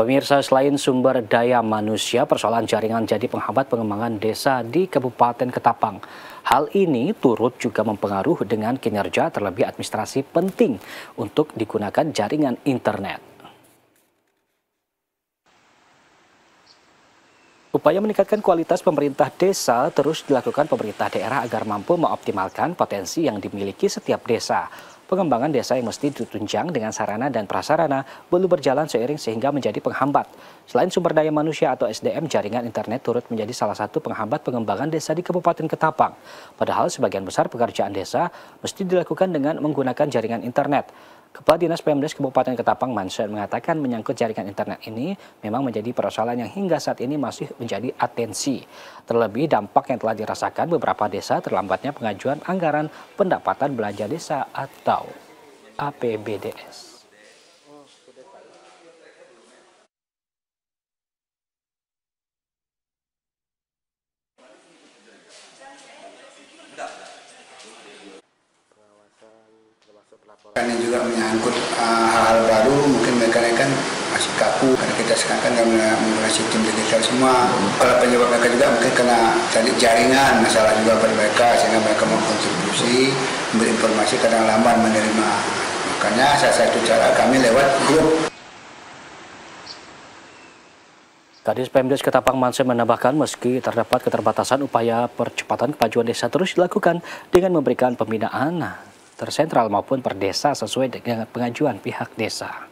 Pemirsa, selain sumber daya manusia, persoalan jaringan jadi penghambat pengembangan desa di Kabupaten Ketapang. Hal ini turut juga mempengaruhi dengan kinerja terlebih administrasi penting untuk digunakan jaringan internet. Upaya meningkatkan kualitas pemerintah desa terus dilakukan pemerintah daerah agar mampu mengoptimalkan potensi yang dimiliki setiap desa pengembangan desa yang mesti ditunjang dengan sarana dan prasarana belum berjalan seiring sehingga menjadi penghambat. Selain sumber daya manusia atau SDM, jaringan internet turut menjadi salah satu penghambat pengembangan desa di Kabupaten Ketapang. Padahal sebagian besar pekerjaan desa mesti dilakukan dengan menggunakan jaringan internet. Kepala Dinas Pemdes Kabupaten Ketapang Mansyad mengatakan menyangkut jaringan internet ini memang menjadi persoalan yang hingga saat ini masih menjadi atensi. Terlebih dampak yang telah dirasakan beberapa desa terlambatnya pengajuan anggaran pendapatan belanja desa atau APBDS. Karena juga menyangkut uh, hal-hal uh, baru, mungkin mereka kan masih kaku karena kita sekarang kan menggunakan sistem digital semua. Kalau penyebab mereka juga mungkin karena tadi jaringan masalah juga pada mereka sehingga mereka mau kontribusi, memberi informasi kadang lambat menerima. Makanya salah satu cara kami lewat grup Kadis Pemdes Ketapang Manse menambahkan meski terdapat keterbatasan upaya percepatan kemajuan desa terus dilakukan dengan memberikan pembinaan tersentral maupun per desa sesuai dengan pengajuan pihak desa.